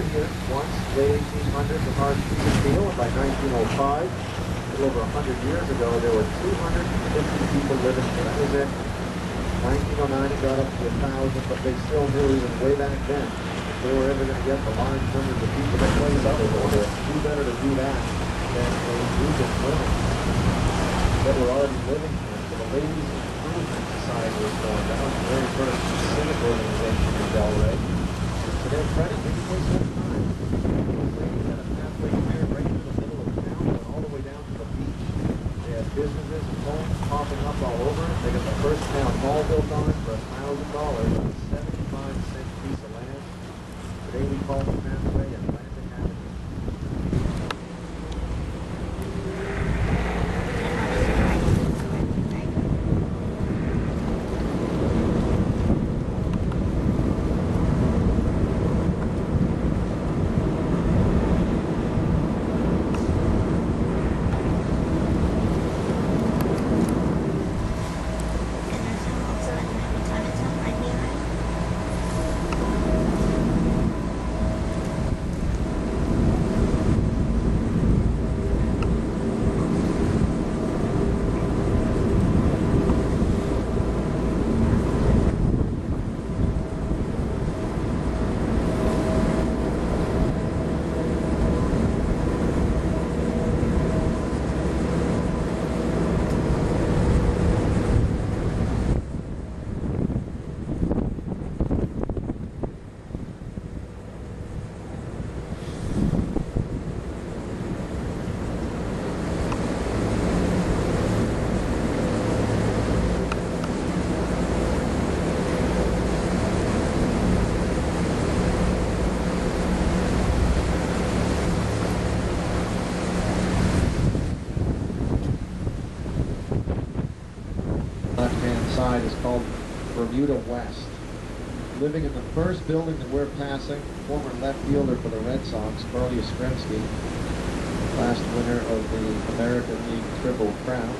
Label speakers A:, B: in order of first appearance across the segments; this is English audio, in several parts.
A: started here once, late 1800s, a hard piece of steel, and by 1905, a little over 100 years ago, there were 250 people living was it. 1909 it got up to 1,000, but they still knew even way back then if they were ever going to get the large numbers of people that up in order, who better to do that than a group of women that were already living here. So the Ladies Improvement Society was formed. That was the very first civic organization in Delray. To their credit, they didn't time. Ladies had a right the middle of town, all the way down to the beach. They had businesses and homes popping up all over. They got the first town hall built on it for a thousand dollars on a seventy-five cent piece of land. Today we call the pathway side is called Bermuda West. Living in the first building that we're passing, former left fielder for the Red Sox, Carl Yastrzemski, last winner of the American League Triple Crown.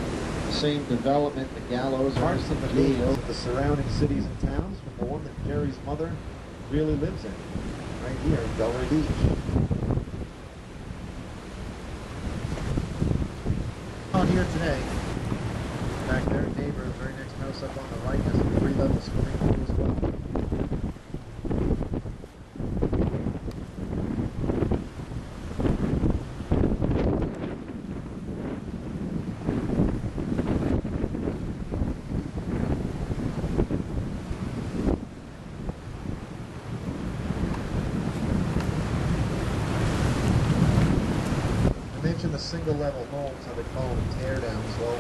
A: The same development, the gallows, parts of the jail, the surrounding cities and towns, from the one that Jerry's mother really lives in, right here in Delray Beach. On here today, back there, neighbor, the very next house up on the right has a three-level swimming pool as well. Mentioned the single-level homes, how they call them tear-downs. Well,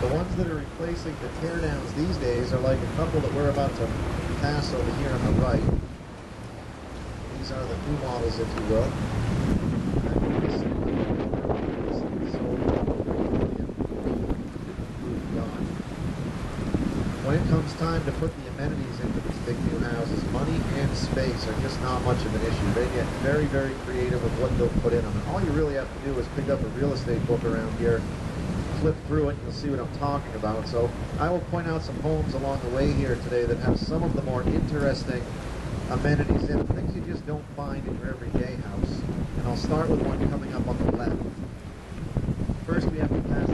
A: the ones that are replacing the tear-downs these days are like a couple that we're about to pass over here on the right. These are the new models, if you will. When it comes time to put the amenities into these big new houses, money and space are just not much of an issue. They get very, very creative with what they'll put in them. And all you really have to do is pick up a real estate book around here, flip through it, you'll see what I'm talking about. So I will point out some homes along the way here today that have some of the more interesting amenities in them, things you just don't find in your everyday house. And I'll start with one coming up on the left. First, we have to pass